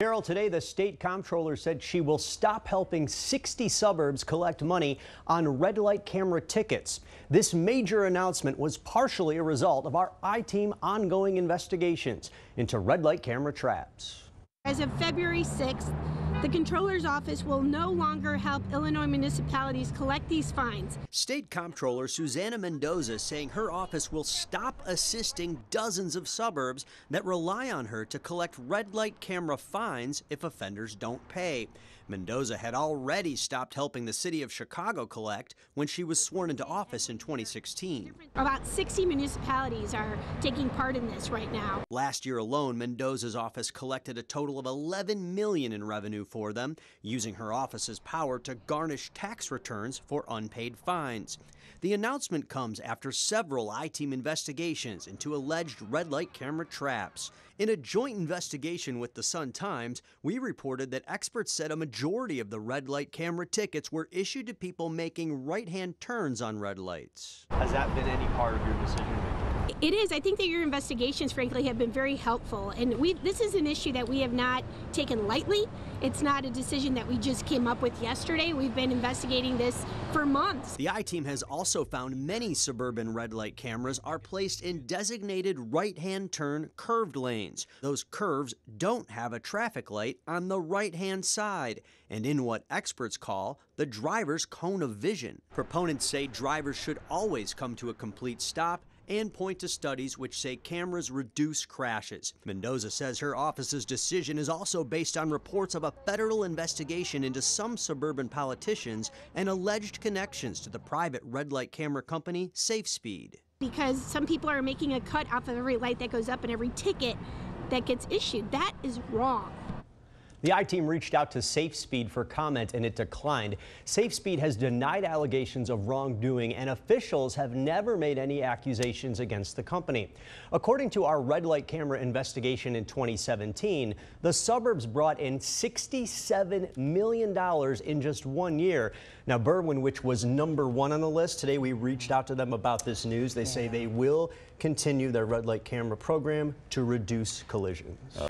Carol, today the state comptroller said she will stop helping 60 suburbs collect money on red light camera tickets. This major announcement was partially a result of our I-Team ongoing investigations into red light camera traps. As of February 6th, the Comptroller's Office will no longer help Illinois municipalities collect these fines. State Comptroller Susana Mendoza saying her office will stop assisting dozens of suburbs that rely on her to collect red light camera fines if offenders don't pay. Mendoza had already stopped helping the city of Chicago collect when she was sworn into office in 2016. About 60 municipalities are taking part in this right now. Last year alone, Mendoza's office collected a total of 11 million in revenue for them, using her office's power to garnish tax returns for unpaid fines. The announcement comes after several I-Team investigations into alleged red light camera traps. In a joint investigation with the Sun Times, we reported that experts said a majority of the red light camera tickets were issued to people making right-hand turns on red lights. Has that been any part of your decision making? It is. I think that your investigations, frankly, have been very helpful. And we, this is an issue that we have not taken lightly. It's not a decision that we just came up with yesterday. We've been investigating this for months. The I-Team has also found many suburban red light cameras are placed in designated right-hand turn curved lanes. Those curves don't have a traffic light on the right-hand side and in what experts call the driver's cone of vision. Proponents say drivers should always come to a complete stop and point to studies which say cameras reduce crashes. Mendoza says her office's decision is also based on reports of a federal investigation into some suburban politicians and alleged connections to the private red light camera company SafeSpeed. Because some people are making a cut off of every light that goes up and every ticket that gets issued. That is wrong. The I-Team reached out to SafeSpeed for comment and it declined. SafeSpeed has denied allegations of wrongdoing and officials have never made any accusations against the company. According to our red light camera investigation in 2017, the suburbs brought in $67 million in just one year. Now, Berwyn, which was number one on the list, today we reached out to them about this news. They say they will continue their red light camera program to reduce collisions. Uh